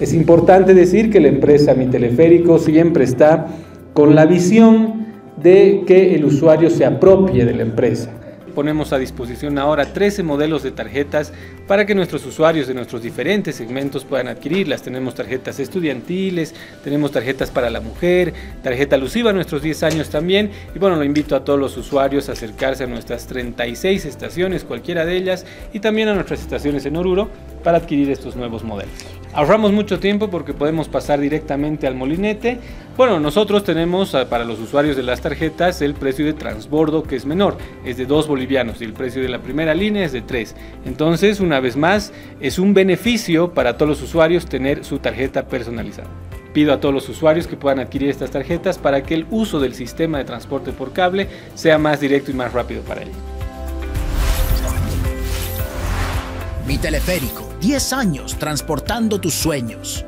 Es importante decir que la empresa Mi Teleférico siempre está con la visión de que el usuario se apropie de la empresa ponemos a disposición ahora 13 modelos de tarjetas para que nuestros usuarios de nuestros diferentes segmentos puedan adquirirlas. Tenemos tarjetas estudiantiles, tenemos tarjetas para la mujer, tarjeta alusiva a nuestros 10 años también. Y bueno, lo invito a todos los usuarios a acercarse a nuestras 36 estaciones, cualquiera de ellas, y también a nuestras estaciones en Oruro para adquirir estos nuevos modelos. Ahorramos mucho tiempo porque podemos pasar directamente al molinete. Bueno, nosotros tenemos ah, para los usuarios de las tarjetas el precio de transbordo que es menor, es de 2 bolivianos y el precio de la primera línea es de 3. Entonces, una vez más, es un beneficio para todos los usuarios tener su tarjeta personalizada. Pido a todos los usuarios que puedan adquirir estas tarjetas para que el uso del sistema de transporte por cable sea más directo y más rápido para ellos. Mi teleférico 10 años transportando tus sueños.